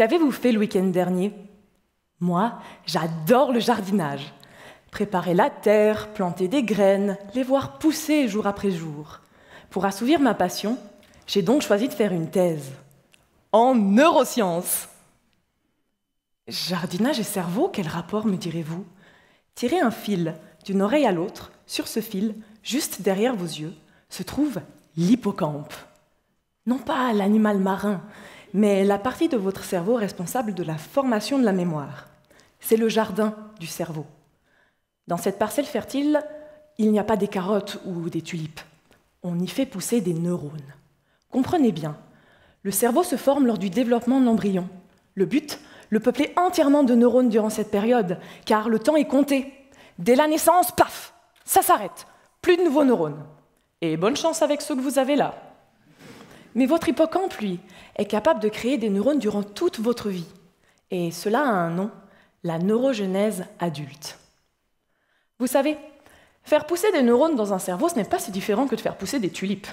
Qu'avez-vous fait le week-end dernier? Moi, j'adore le jardinage. Préparer la terre, planter des graines, les voir pousser jour après jour. Pour assouvir ma passion, j'ai donc choisi de faire une thèse en neurosciences. Jardinage et cerveau, quel rapport me direz-vous? Tirez un fil d'une oreille à l'autre, sur ce fil, juste derrière vos yeux, se trouve l'hippocampe. Non pas l'animal marin, mais la partie de votre cerveau responsable de la formation de la mémoire. C'est le jardin du cerveau. Dans cette parcelle fertile, il n'y a pas des carottes ou des tulipes. On y fait pousser des neurones. Comprenez bien, le cerveau se forme lors du développement de l'embryon. Le but, le peupler entièrement de neurones durant cette période, car le temps est compté. Dès la naissance, paf, ça s'arrête. Plus de nouveaux neurones. Et bonne chance avec ceux que vous avez là. Mais votre hippocampe, lui, est capable de créer des neurones durant toute votre vie. Et cela a un nom, la neurogenèse adulte. Vous savez, faire pousser des neurones dans un cerveau, ce n'est pas si différent que de faire pousser des tulipes.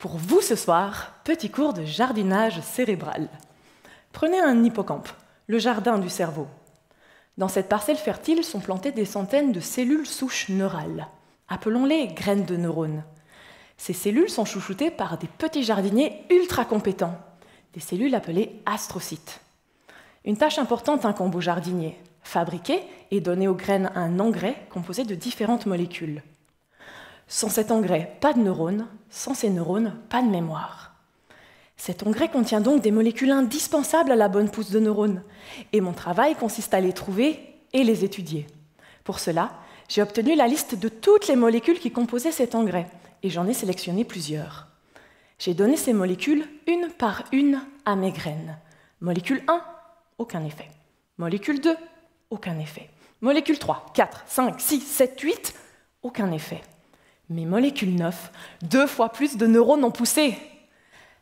Pour vous ce soir, petit cours de jardinage cérébral. Prenez un hippocampe, le jardin du cerveau. Dans cette parcelle fertile sont plantées des centaines de cellules souches neurales. Appelons-les graines de neurones. Ces cellules sont chouchoutées par des petits jardiniers ultra compétents, des cellules appelées astrocytes. Une tâche importante incombe aux jardiniers fabriquer et donner aux graines un engrais composé de différentes molécules. Sans cet engrais, pas de neurones, sans ces neurones, pas de mémoire. Cet engrais contient donc des molécules indispensables à la bonne pousse de neurones, et mon travail consiste à les trouver et les étudier. Pour cela, j'ai obtenu la liste de toutes les molécules qui composaient cet engrais, et j'en ai sélectionné plusieurs. J'ai donné ces molécules une par une à mes graines. Molécule 1, aucun effet. Molécule 2, aucun effet. Molécule 3, 4, 5, 6, 7, 8, aucun effet. Mais molécule 9, deux fois plus de neurones ont poussé.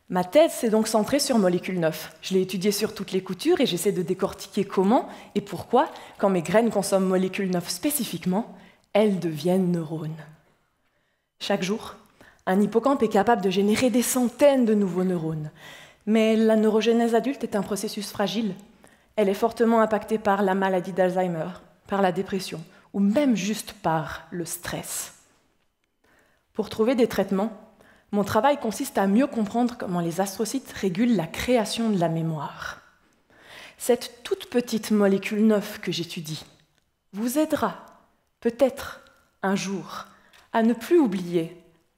Ma thèse s'est donc centrée sur molécule 9. Je l'ai étudiée sur toutes les coutures et j'essaie de décortiquer comment et pourquoi, quand mes graines consomment molécule 9 spécifiquement, elles deviennent neurones. Chaque jour, un hippocampe est capable de générer des centaines de nouveaux neurones. Mais la neurogénèse adulte est un processus fragile. Elle est fortement impactée par la maladie d'Alzheimer, par la dépression ou même juste par le stress. Pour trouver des traitements, mon travail consiste à mieux comprendre comment les astrocytes régulent la création de la mémoire. Cette toute petite molécule neuve que j'étudie vous aidera peut-être un jour à ne plus oublier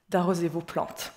d'arroser vos plantes.